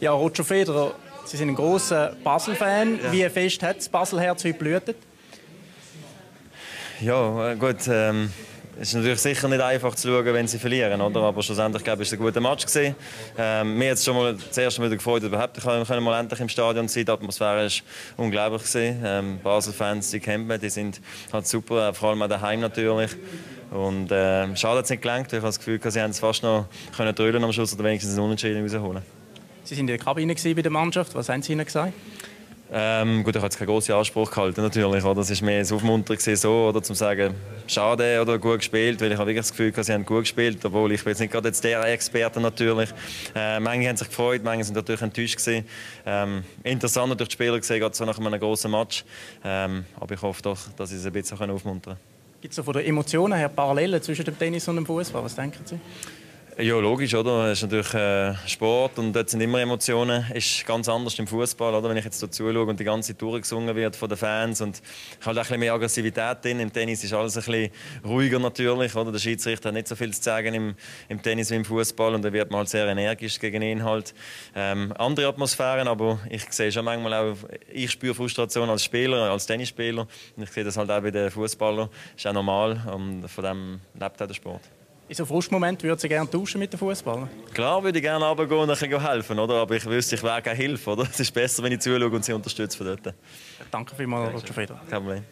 Ja, Roger Federer, Sie sind ein großer Basel-Fan. Ja. Wie fest hat das Basel-Herz heute blühtet? Ja, gut. Ähm es ist natürlich sicher nicht einfach zu schauen, wenn sie verlieren, oder? aber schlussendlich glaube ich, ist es ein guter Match gewesen. Ähm, mir es schon mal das erste Mal gefreut, überhaupt ich können mal endlich im Stadion sein. Die Atmosphäre ist unglaublich gewesen. Ähm, Basel-Fans, die kennen die sind halt super, vor allem auch daheim natürlich. Und äh, schade, dass es nicht gelangt. Ich habe das Gefühl, sie haben es fast noch können drüllen am Schluss oder wenigstens einen Unentschieden rausholen. Sie sind in der Kabine bei der Mannschaft. Was haben Sie ihnen gesagt? Ähm, gut, ich habe keinen grossen Anspruch gehalten, natürlich. Oder? Das war mehr das Aufmuntern so, oder zum sagen, schade oder gut gespielt, weil ich habe wirklich das Gefühl, sie haben gut gespielt, obwohl ich bin jetzt nicht gerade jetzt der Experte natürlich. Äh, manche haben sich gefreut, manche sind natürlich enttäuscht gewesen. Ähm, interessant natürlich die Spieler gesehen, gerade so nach einem grossen Match. Ähm, aber ich hoffe doch, dass sie es ein bisschen aufmuntern können. Gibt es so von den Emotionen her Parallelen zwischen dem Tennis und dem Fußball? Was denken Sie? Ja, logisch, oder? Es ist natürlich äh, Sport und dort sind immer Emotionen. Ist ganz anders im Fußball, oder? Wenn ich jetzt dazu schaue und die ganze Tour gesungen wird von den Fans und halt auch ein bisschen mehr Aggressivität drin. Im Tennis ist alles ein bisschen ruhiger natürlich, oder? Der Schiedsrichter hat nicht so viel zu sagen im, im Tennis wie im Fußball und da wird man halt sehr energisch gegen ihn halt. Ähm, andere Atmosphären, aber ich sehe schon manchmal auch, ich spüre Frustration als Spieler, als Tennisspieler und ich sehe das halt auch bei den Fußballern. Ist auch normal und von dem lebt auch der Sport. In so einem Frustmoment würden Sie gerne tauschen mit den Fußballern? Klar würde ich gerne runtergehen und ein helfen, oder? aber ich wüsste, ich wäre keine Hilfe. Oder? Es ist besser, wenn ich zuschaue und Sie unterstütze von dort. Danke vielmals, Roger Federer. Kein Problem.